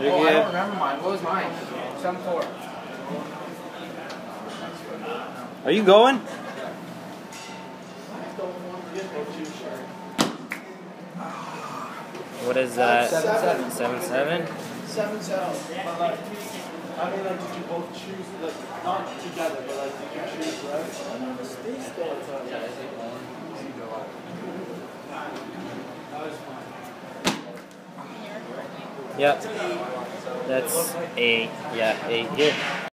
You're oh, I don't remember mine. What was mine? Seven four. Are you going? What is that? Seven seven. Seven seven? Seven seven. But like, I mean, like, did you both choose, like, not together, but like, did you choose right? Yep. That's eight. Yeah, eight. Here.